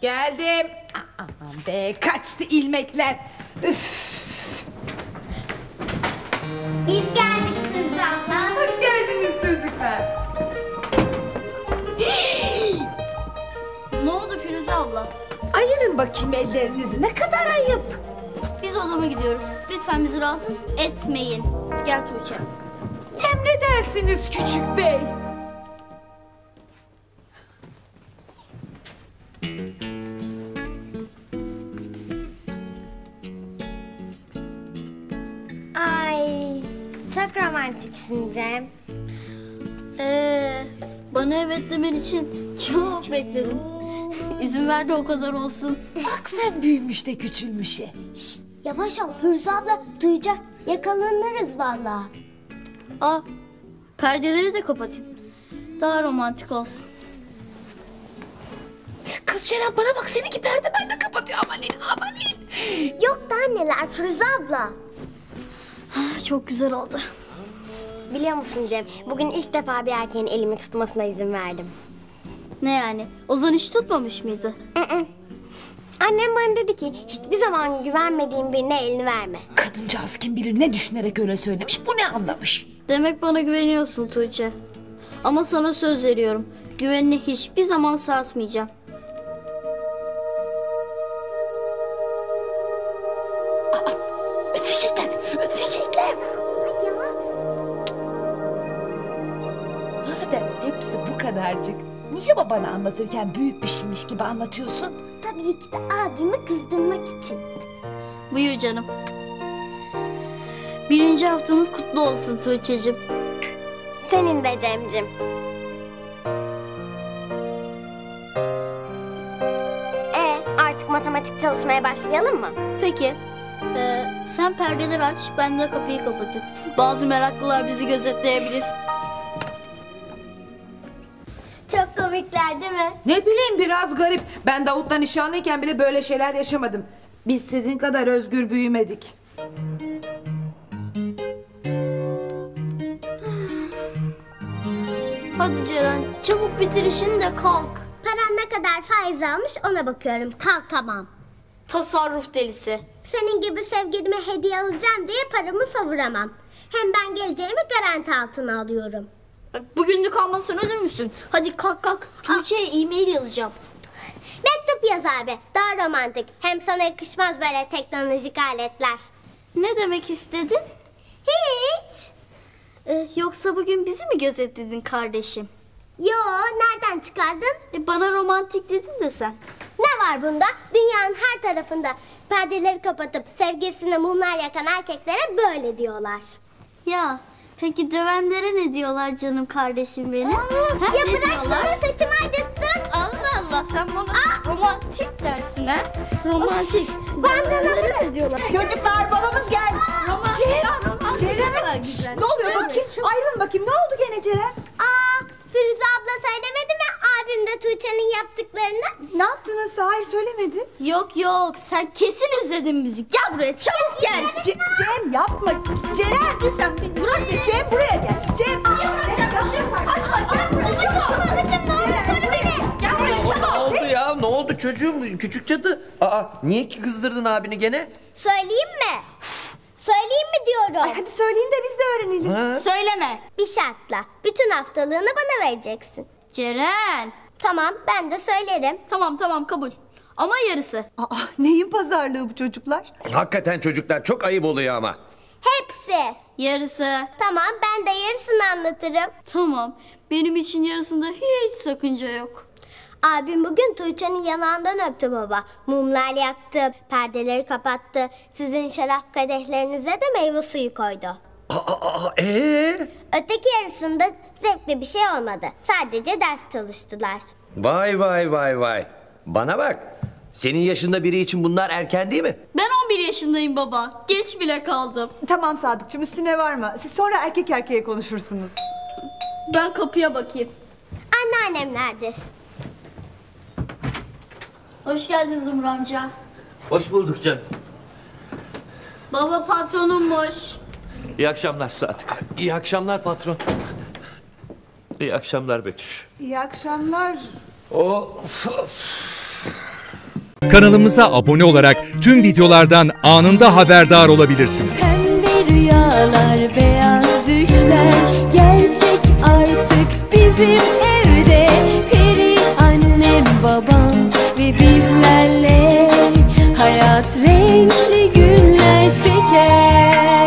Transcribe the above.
Geldim. Aman be kaçtı ilmekler. Üf. Biz geldik Firuze abla. Hoş geldiniz çocuklar. Ne oldu Firuze abla? Ayırın bakayım ellerinizi ne kadar ayıp. Biz odama gidiyoruz. Lütfen bizi rahatsız etmeyin. Gel Tuğçe. Emredersiniz küçük bey. Ay çok romantiksin Cem. Ee, bana evet demen için çok bekledim. İzin ver de o kadar olsun. Bak sen büyümüş de küçülmüşe. Yavaş ol Firuze abla duyacak. Yakalanırız vallahi. Aa, perdeleri de kapatayım. Daha romantik olsun. Kız Ceren bana bak seninki perde perde kapatıyor amanin amanin. Yok da anneler Firuze abla. Ah, Çok güzel oldu. Biliyor musun Cem? Bugün ilk defa bir erkeğin elimi tutmasına izin verdim. Ne yani? Ozan hiç tutmamış mıydı? Annem bana dedi ki hiçbir zaman güvenmediğin birine elini verme. Kadıncağız kim bilir ne düşünerek öyle söylemiş bu ne anlamış. Demek bana güveniyorsun Tuğçe. Ama sana söz veriyorum. Güvenini hiçbir zaman sarsmayacağım. Hepsi bu kadarcık. Niye babana anlatırken büyük bir şeymiş gibi anlatıyorsun? Tabii ki de abimi kızdırmak için. Buyur canım. Birinci haftamız kutlu olsun Tuğçe'cim. Senin de Cemcim. E artık matematik çalışmaya başlayalım mı? Peki. Ee, sen perdeleri aç, ben de kapıyı kapatayım. Bazı meraklılar bizi gözetleyebilir. Çok komikler değil mi? Ne bileyim biraz garip. Ben Davut'la nişanlıyken bile böyle şeyler yaşamadım. Biz sizin kadar özgür büyümedik. Hadi Ceren, çabuk bitir işini de kalk. Param ne kadar faiz almış ona bakıyorum. Kalkamam. Tasarruf delisi. Senin gibi sevgilime hediye alacağım diye paramı savuramam. Hem ben geleceğimi garanti altına alıyorum. Bugünlük almazsan ölür müsün? Hadi kalk kalk. Tuğçe'ye e-mail yazacağım. Mektup yaz abi. Daha romantik. Hem sana yakışmaz böyle teknolojik aletler. Ne demek istedin? Hiç. Ee, yoksa bugün bizi mi gözetledin kardeşim? Yo nereden çıkardın? E, bana romantik dedin de sen. Ne var bunda? Dünyanın her tarafında perdeleri kapatıp sevgilisine mumlar yakan erkeklere böyle diyorlar. Ya peki dövenlere ne diyorlar canım kardeşim benim? Ha, ya bıraksana saçımı acıttın. Allah Allah sen bana romantik dersin ha? Romantik. Dövenlere ne diyorlar? Çocuklar babamız geldi. Cem, güzel. Ne oluyor bakayım? Ayrılın bakayım. Ne oldu gene Ceren? Aa Firuze abla söylemedi mi abim de Tuğçe'nin yaptıklarını? Ne yaptınız? Hayır söylemedi. Yok yok sen kesin izledin bizi. Gel buraya çabuk gel. Ce- Cem yapma. Ceren. Hadi sen beni bırak beni. Cem buraya gel. Cem. Kaçma gel buraya çabuk. Gel buraya Ne çabuk. oldu ya? Ne oldu çocuğum? Küçük cadı. Aa niye ki kızdırdın abini gene? Söyleyeyim mi? Söyleyeyim mi diyorum. Ay hadi söyleyin de biz de öğrenelim. Ha? Söyleme. Bir şartla. Bütün haftalığını bana vereceksin. Ceren. Tamam ben de söylerim. Tamam tamam kabul. Ama yarısı. Aa, neyin pazarlığı bu çocuklar? Hakikaten çocuklar çok ayıp oluyor ama. Hepsi. Yarısı. Tamam ben de yarısını anlatırım. Tamam. Benim için yarısında hiç sakınca yok. Abim bugün Tuğçe'nin yanağından öptü baba. Mumlar yaktı, perdeleri kapattı. Sizin şarap kadehlerinize de meyve suyu koydu. Aa, ee? Öteki yarısında zevkli bir şey olmadı. Sadece ders çalıştılar. Vay vay vay vay. Bana bak. Senin yaşında biri için bunlar erken değil mi? Ben 11 yaşındayım baba. Geç bile kaldım. Tamam Sadıkçım üstüne varma. Siz sonra erkek erkeğe konuşursunuz. Ben kapıya bakayım. Anneannemlerdir. Hoş geldin Zumru amca. Hoş bulduk canım. Baba patronummuş. İyi akşamlar Sadık. İyi akşamlar patron. İyi akşamlar Betüş. İyi akşamlar Of. Kanalımıza abone olarak tüm videolardan anında haberdar olabilirsiniz. Pembe rüyalar, beyaz düşler gerçek artık bizim evde.